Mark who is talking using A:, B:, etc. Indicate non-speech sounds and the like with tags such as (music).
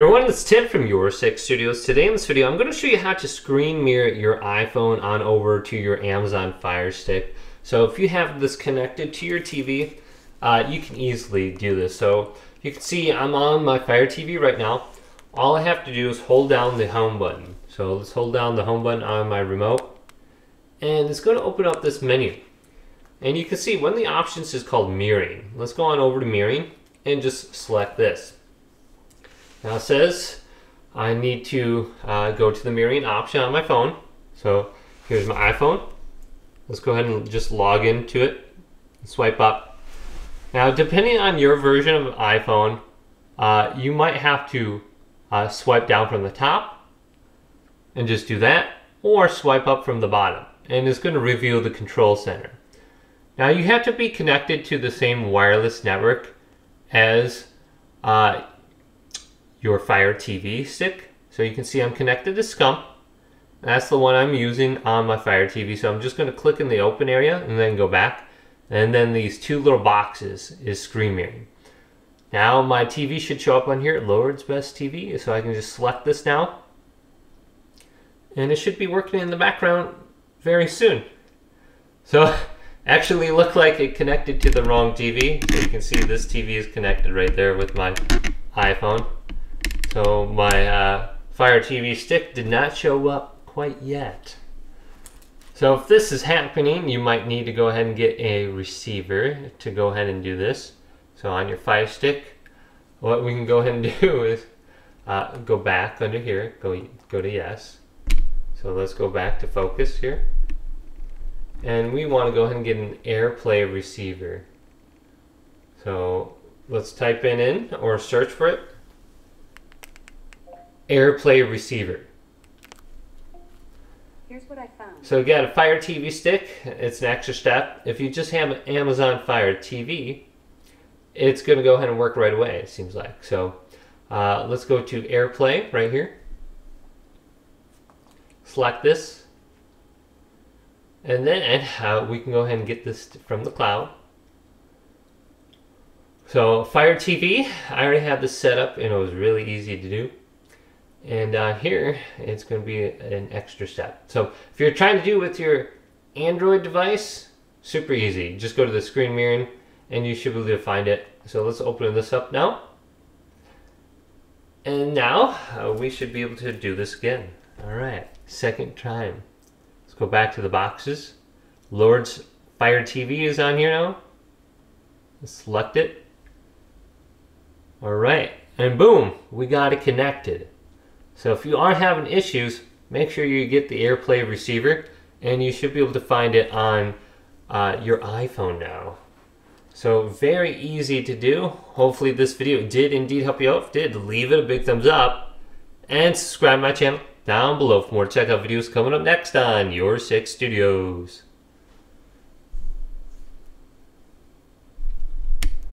A: Everyone, it's Tim from Your Six Studios. Today in this video, I'm going to show you how to screen mirror your iPhone on over to your Amazon Fire Stick. So if you have this connected to your TV, uh, you can easily do this. So you can see I'm on my Fire TV right now. All I have to do is hold down the home button. So let's hold down the home button on my remote. And it's going to open up this menu. And you can see one of the options is called mirroring. Let's go on over to mirroring and just select this. Now it says I need to uh, go to the mirroring option on my phone. So here's my iPhone. Let's go ahead and just log into it. Swipe up. Now depending on your version of iPhone, uh, you might have to uh, swipe down from the top and just do that or swipe up from the bottom and it's going to reveal the control center. Now you have to be connected to the same wireless network as uh, your Fire TV stick. So you can see I'm connected to Scump. That's the one I'm using on my Fire TV. So I'm just going to click in the open area and then go back. And then these two little boxes is screen mirroring. Now my TV should show up on here, Lord's Best TV. So I can just select this now. And it should be working in the background very soon. So (laughs) actually looked like it connected to the wrong TV. So you can see this TV is connected right there with my iPhone. So my uh, Fire TV stick did not show up quite yet. So if this is happening, you might need to go ahead and get a receiver to go ahead and do this. So on your Fire Stick, what we can go ahead and (laughs) do is uh, go back under here, go, go to yes. So let's go back to focus here. And we want to go ahead and get an AirPlay receiver. So let's type in in or search for it. AirPlay receiver.
B: Here's what I found.
A: So you got a Fire TV stick. It's an extra step. If you just have an Amazon Fire TV, it's going to go ahead and work right away, it seems like. So uh, let's go to AirPlay right here. Select this. And then uh, we can go ahead and get this from the cloud. So Fire TV, I already have this set up and it was really easy to do. And uh, here, it's going to be an extra step. So if you're trying to do with your Android device, super easy. Just go to the screen mirroring and you should be able to find it. So let's open this up now. And now uh, we should be able to do this again. All right, second time. Let's go back to the boxes. Lord's Fire TV is on here now. Let's select it. All right, and boom, we got it connected. So if you are having issues, make sure you get the AirPlay receiver and you should be able to find it on uh, your iPhone now. So very easy to do. Hopefully this video did indeed help you out. If did, leave it a big thumbs up and subscribe my channel down below for more checkout videos coming up next on Your Six Studios.